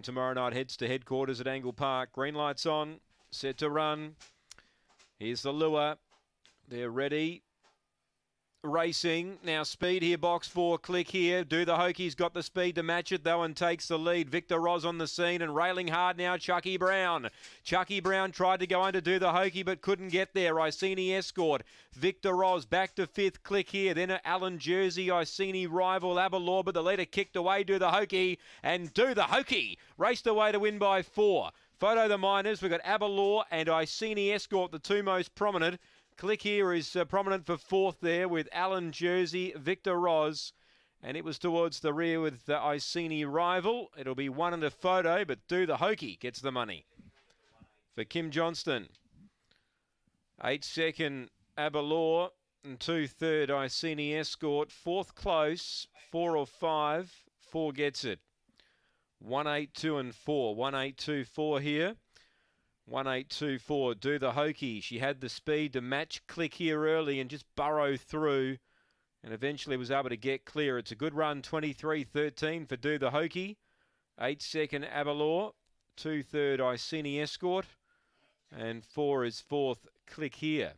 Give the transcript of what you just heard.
Tomorrow night heads to headquarters at Angle Park. Green lights on, set to run. Here's the lure. They're ready. Racing now, speed here, box four, click here. Do the Hokies got the speed to match it though, and takes the lead. Victor Roz on the scene and railing hard now. Chucky Brown. Chucky Brown tried to go under do the Hokie, but couldn't get there. Iceni Escort. Victor Roz back to fifth, click here. Then Alan Jersey, Iceni rival Abalor, but the leader kicked away. Do the Hokie and do the Hokie raced away to win by four. Photo the miners. We've got Abalor and Iceni Escort, the two most prominent. Click here is uh, prominent for fourth there with Alan Jersey, Victor Roz, and it was towards the rear with the Iceni rival. It'll be one in a photo, but Do the hokey gets the money for Kim Johnston. Eight second Abalor and two third Iceni Escort. Fourth close, four or five. Four gets it. One eight two and four. One eight two four here. 1824, do the Hokie. She had the speed to match click here early and just burrow through and eventually was able to get clear. It's a good run, 23-13 for Do the Hokie. Eight second Abalor, two third Iceni Escort, and four is fourth click here.